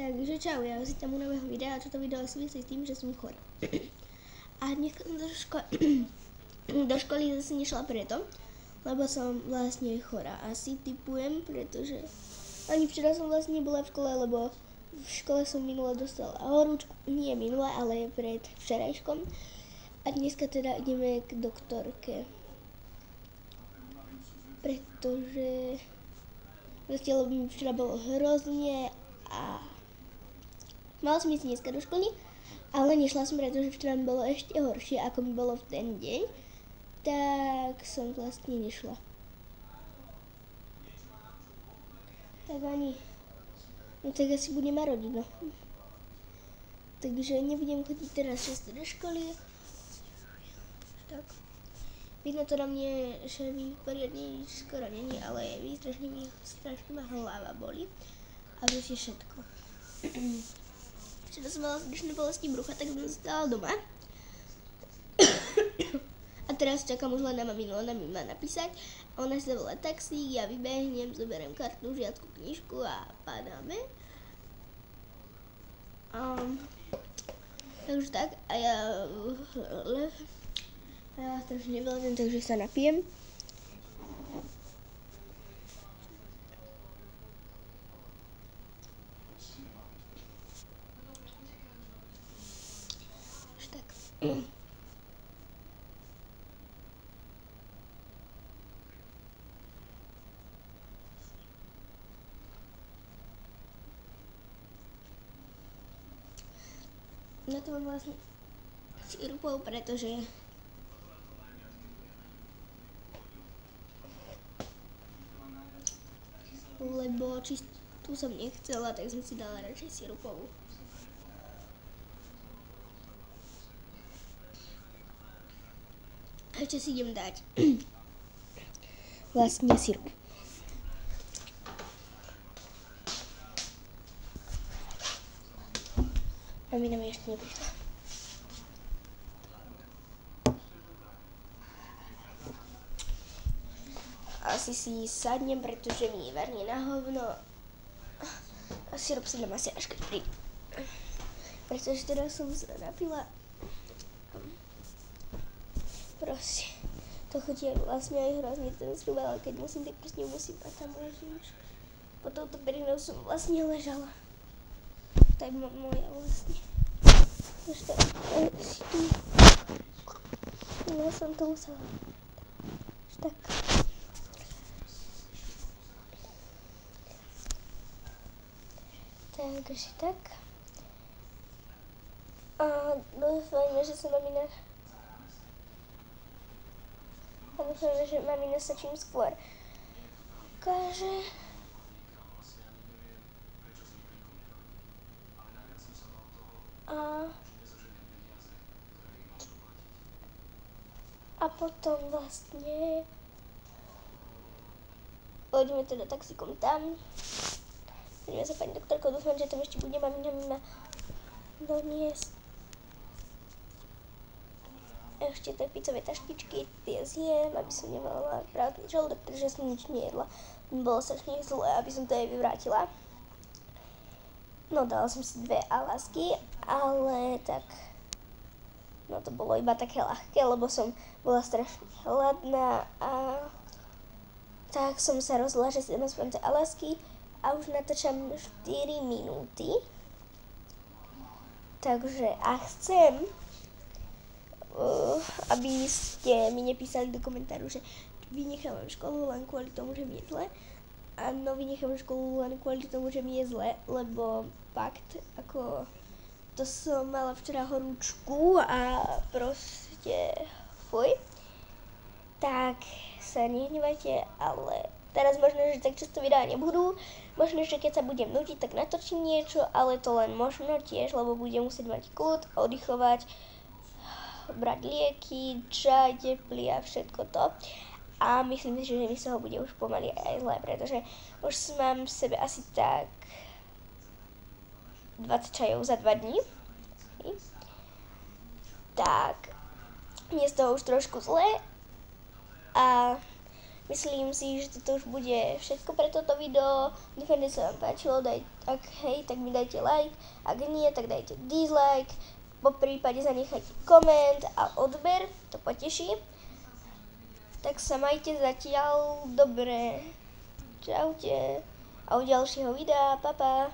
Takže čau, ja si tam u nového videa a toto video súvisí s tým, že som chorá. A dneska som do, ško- do školy zase nešla preto, lebo som vlastne chorá. Asi typujem, pretože ani včera som vlastne nebola v škole, lebo v škole som minule dostala horúčku, nie minule, ale pred včerajškom. A dneska teda ideme k doktorke. Pretože Proste, lebo mi včera bolo hrozne a mala som ísť dneska do školy, ale nešla som, pretože včera mi bolo ešte horšie, ako mi bolo v ten deň, tak som vlastne nešla. Tak ani, no tak asi budem mať rodinu. Takže nebudem chodiť teraz často do školy. Tak. Vidno to na mne, že mi poriadne skoro není, ale strašne mi, strašne ma hlava boli. A proste všetko. Včera som mala strašné bolesti brucha, tak som zostala doma. A teraz čakám už len na maminu, ona mi má napísať. A ona si zavolá taxík, ja vybehnem, zoberiem kartu, žiadku, knižku a padáme. Um, takže tak, a ja ja strašne nevládnem, takže sa napijem. Na mám vlastne sirupov, pretože lebo čistú som nechcela, tak som si dala radšej sirupovú. Ešte si idem dať vlastne sirup. Mamina mi ešte neprišla. asi si sadnem, pretože mi varne na hovno. A sirup si dám asi až keď príde. Pretože teraz som sa napila. Proste. To chutí vlastne aj hrozne ten srub, ale keď musím, tak proste musím a tam ležím. Po touto perinou som vlastne ležala. To je moja vlastne. Už to si tu. Ja som to musela. Tak. Takže tak. A dúfajme, že sa mamina... Dúfajme, že mamina sa čím skôr ukáže. A... A potom vlastne... Poďme teda taxikom tam. Poďme sa pani doktorko, dúfam, že tam ešte bude mamina mi ma doniesť. Ešte tie pizzové taštičky, tie zjem, aby som nemala prázdny žalúdok, pretože som nič nejedla. Bolo strašne zlé, aby som to aj vyvrátila. No, dala som si dve alasky, ale tak... No to bolo iba také ľahké, lebo som bola strašne hladná a... Tak som sa rozhodla, že si dám aspoň tie alasky a už natáčam 4 minúty. Takže a chcem, uh, aby ste mi nepísali do komentáru, že vynechávam školu len kvôli tomu, že mi je zle. Áno, vynechám školu len kvôli tomu, že mi je zle, lebo fakt, ako to som mala včera horúčku a proste fuj. Tak sa nehnevajte, ale Teraz možno, že tak často videá nebudú. Možno, že keď sa budem nutiť, tak natočím niečo, ale to len možno tiež, lebo budem musieť mať kľud, oddychovať, brať lieky, čaj, teplý a všetko to. A myslím si, že mi sa ho bude už pomaly aj zle, pretože už mám v sebe asi tak 20 čajov za 2 dní. Tak, je z toho už trošku zle a myslím si, že toto už bude všetko pre toto video. Dúfam, že sa vám páčilo, daj, ak hej, tak mi dajte like, ak nie, tak dajte dislike, po prípade zanechajte koment a odber, to poteší. Tak sa majte zatiaľ dobre. Čaute. A u ďalšieho videa, pa pa.